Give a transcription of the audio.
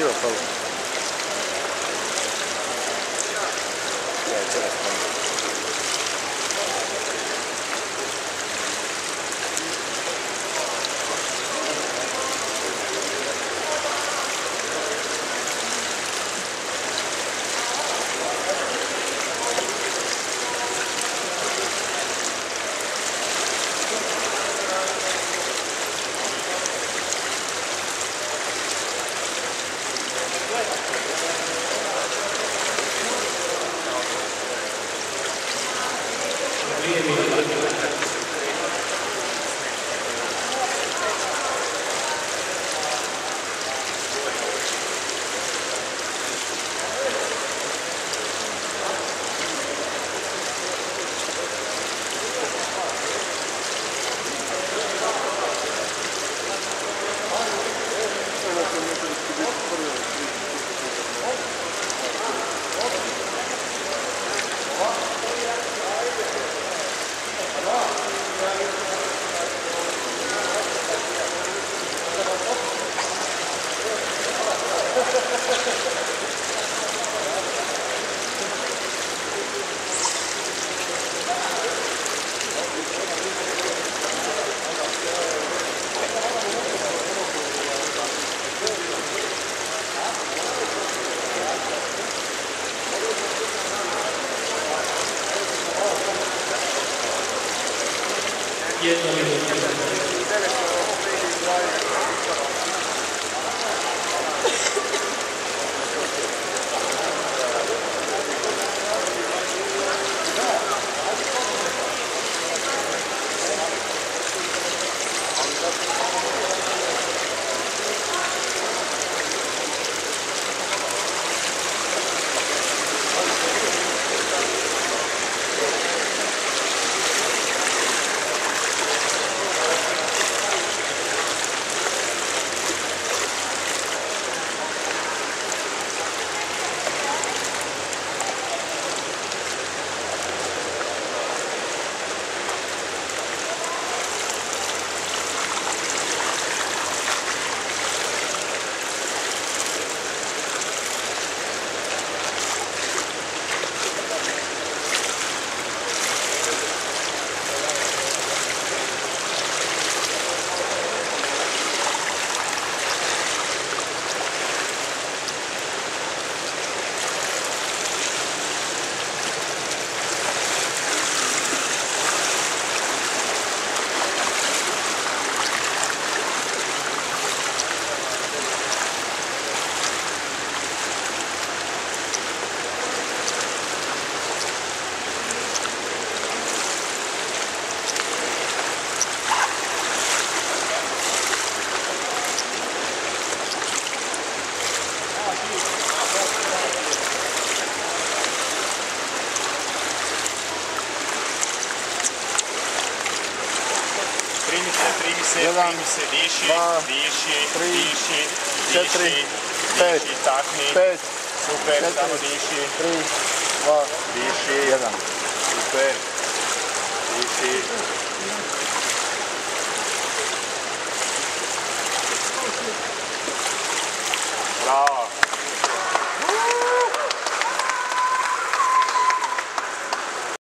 красиво стало. Я Primi se, primi se, Jedan, primi se, diši, dva, diši, tri, diši, četiri, diši, pet, diši, takni, Pet, super, četiri, samo diši, tri, dva, diši, jedan. super, diši, bravo,